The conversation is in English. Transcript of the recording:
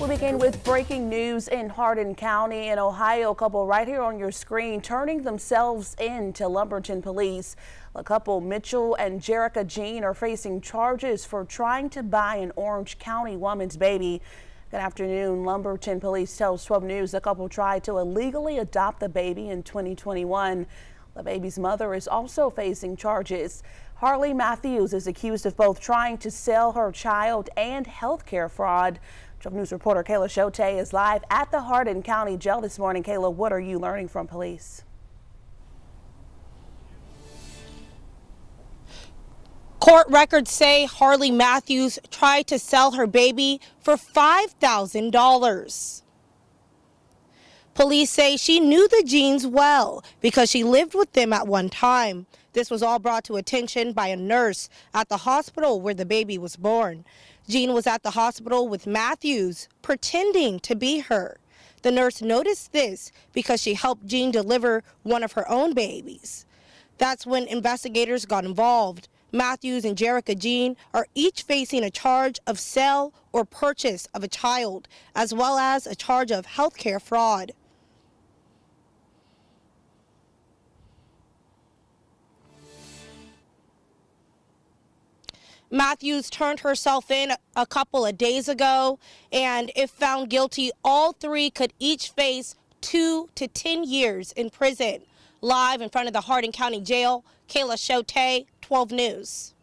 We begin with breaking news in Hardin County in Ohio. A couple right here on your screen turning themselves in to Lumberton police. The couple Mitchell and Jerrica Jeane are facing charges for trying to buy an Orange County woman's baby. Good afternoon. Lumberton police tells 12 News the couple tried to illegally adopt the baby in 2021. The baby's mother is also facing charges. Harley Matthews is accused of both trying to sell her child and health care fraud. 12 News reporter Kayla Shote is live at the Hardin County Jail this morning. Kayla, what are you learning from police? Court records say Harley Matthews tried to sell her baby for $5,000. Police say she knew the Jeanes well because she lived with them at one time. This was all brought to attention by a nurse at the hospital where the baby was born. Jeane was at the hospital with Matthews, pretending to be her. The nurse noticed this because she helped Jeane deliver one of her own babies. That's when investigators got involved. Matthews and Jerrica Jeane are each facing a charge of sale or purchase of a child, as well as a charge of healthcare fraud. Matthews turned herself in a couple of days ago, and if found guilty, all three could each face two to 10 years in prison. Live in front of the Hardin County Jail, Kayla Shote, 12 News.